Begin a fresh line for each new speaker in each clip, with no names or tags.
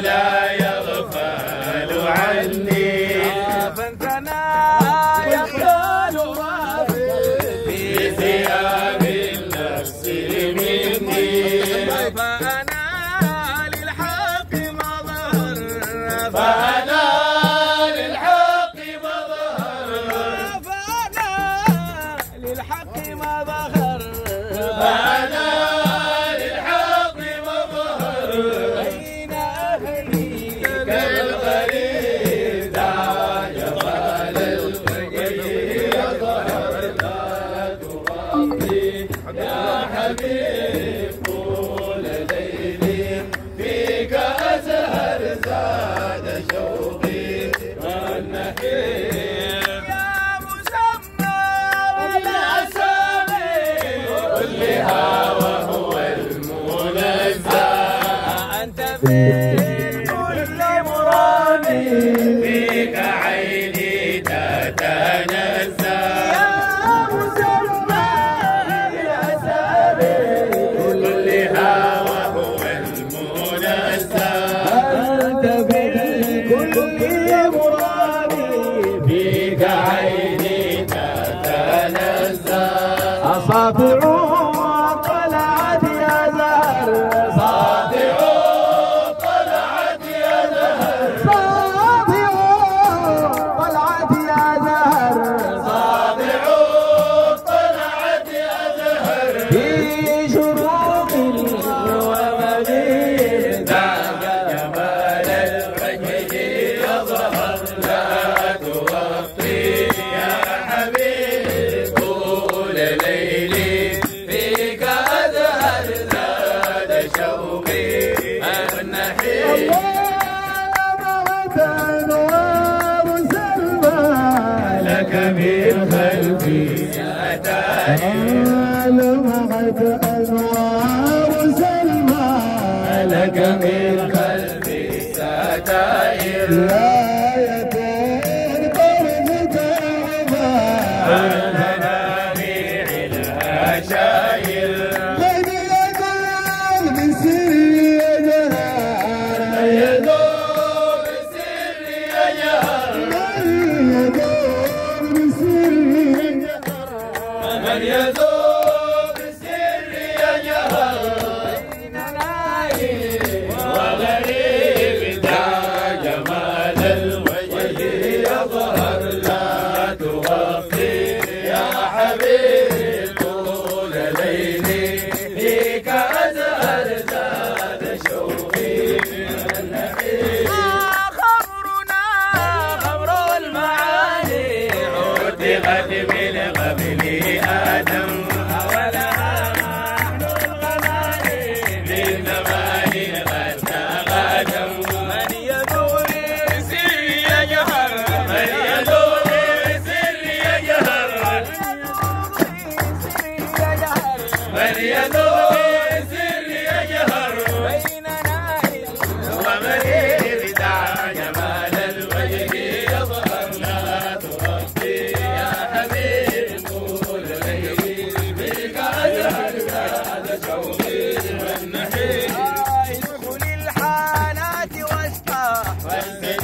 la زاد شوقي والنحيب
يا مسمى
بالاسامي كلها وهو المنزه.
أنت
فين لمعت أنوار سلمى لك من قلبي ستائر عقل آدم
Bye.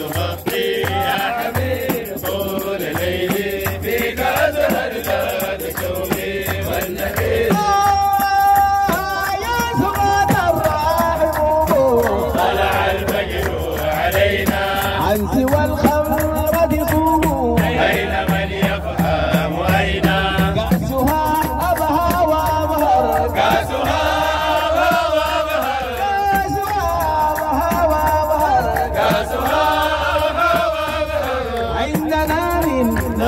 Então,
uma preta.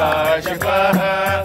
Kashifaha.